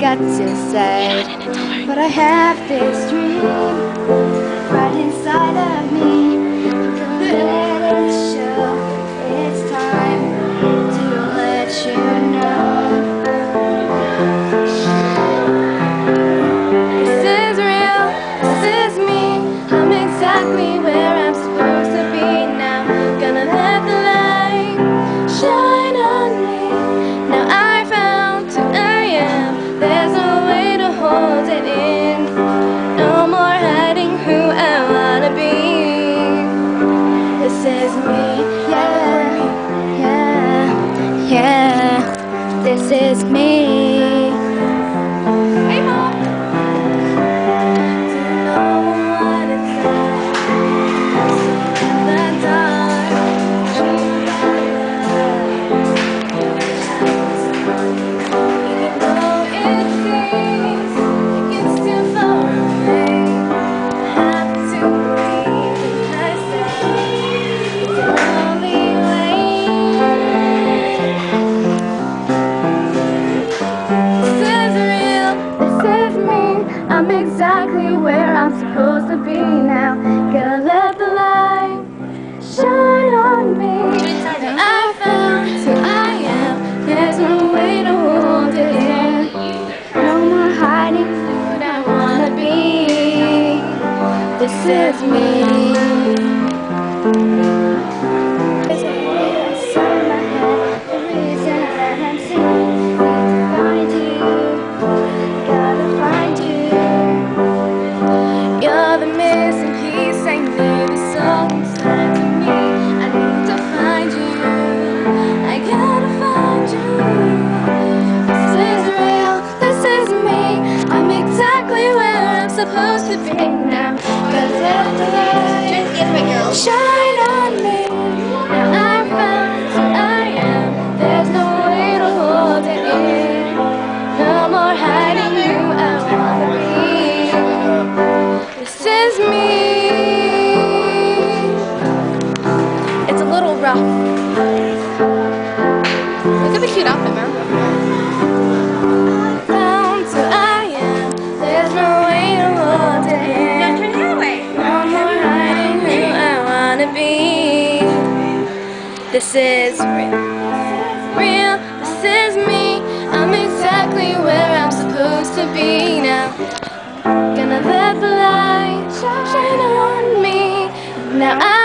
what to say. But I have this dream right inside of me. This is me. Me. I'm exactly where I'm supposed to be now. Gotta let the light shine on me. I found who I am. There's no way to hold it in. No more hiding I wanna be. This is me. Shine on me. Now I am. There's no way to hold it in. No more hiding I wanna be. This is me. It's a little rough. Look at the cute outfit. This is real. This is me. I'm exactly where I'm supposed to be now. Gonna let the light shine on me. Now I